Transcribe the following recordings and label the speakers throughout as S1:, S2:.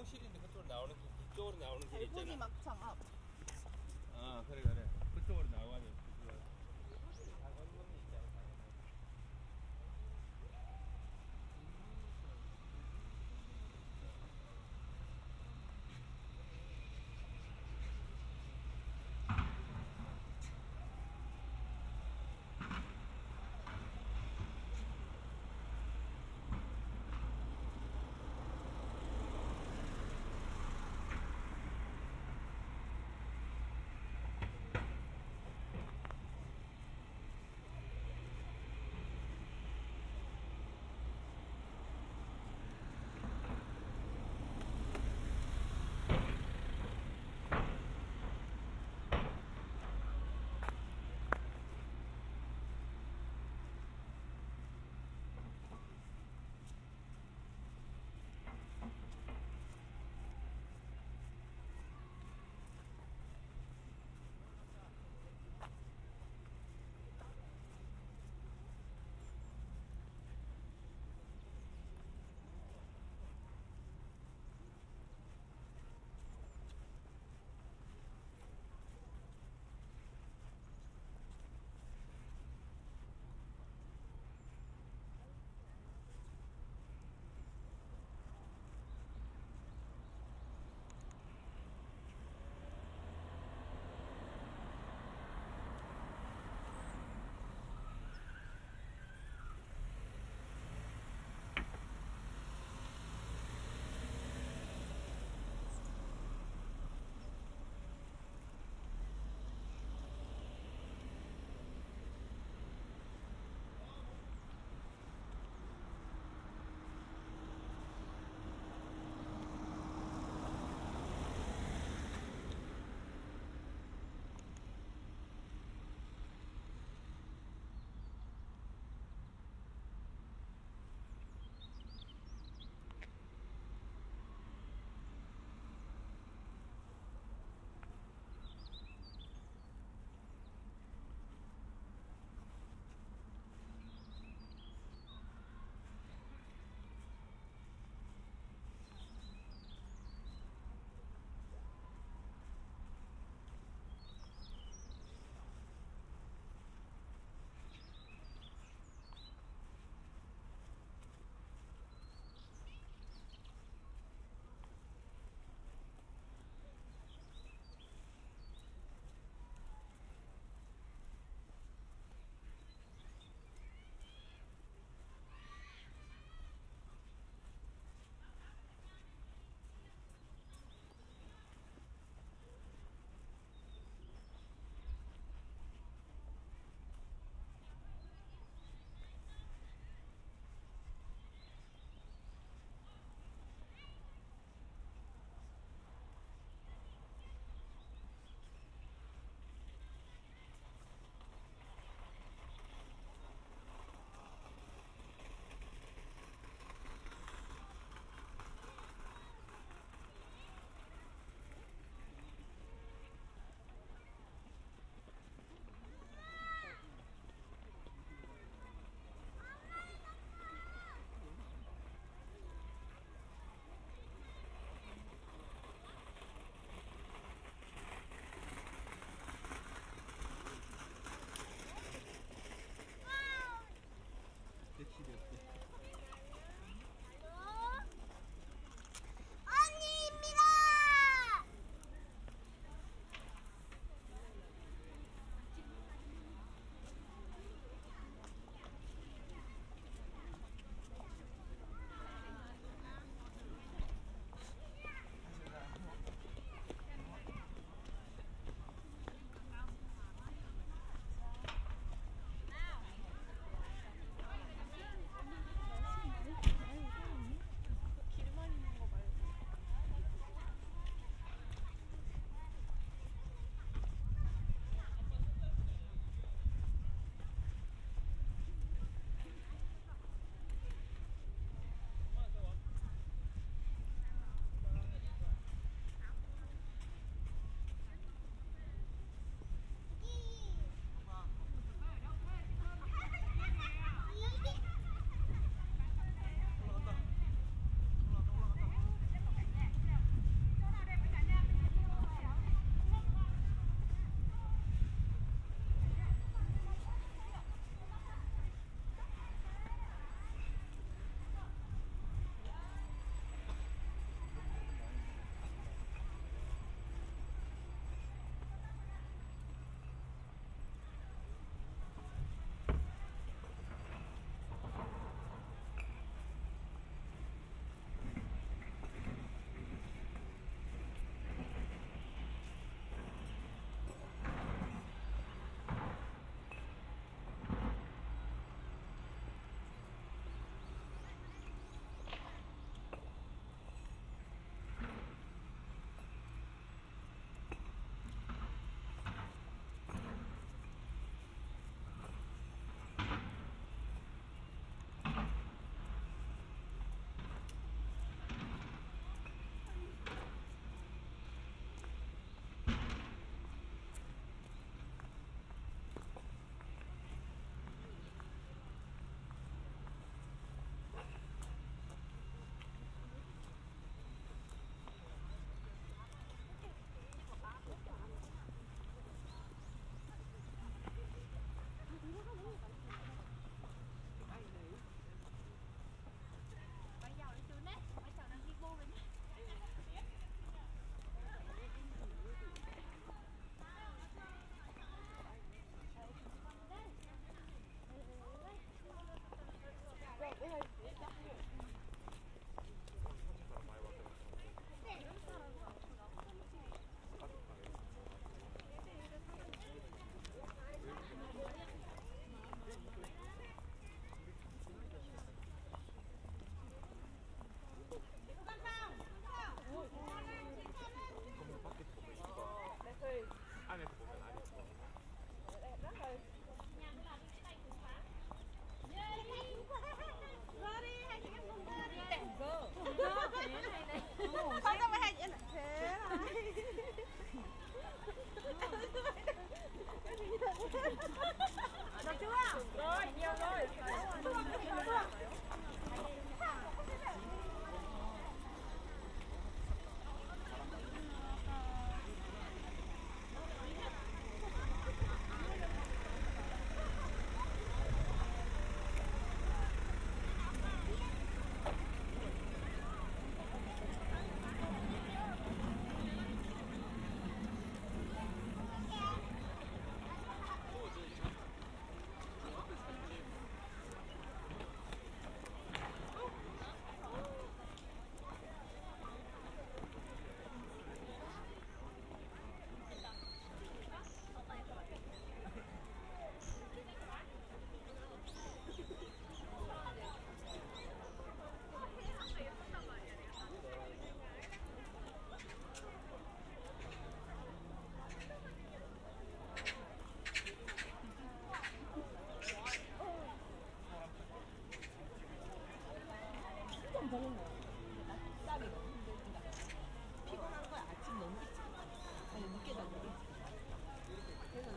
S1: 미용실인데 그쪽으로 나오는 길, 그쪽으로 나오는 길
S2: 달고기
S1: 있잖아.
S2: 막창 앞.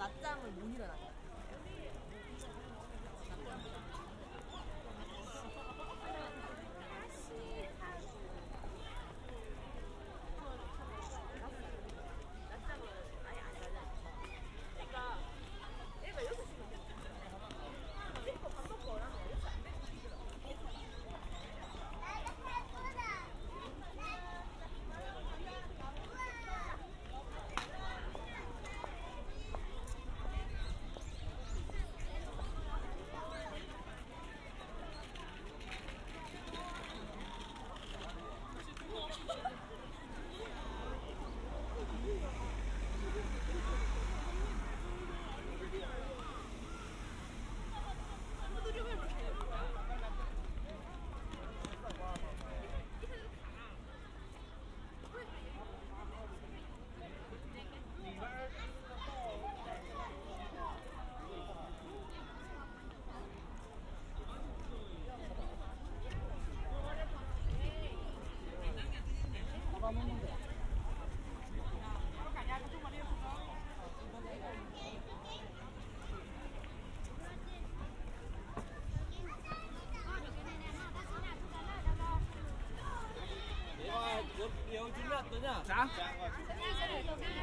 S2: 낮잠을 못 일어나. 낮
S3: 等一下等一下等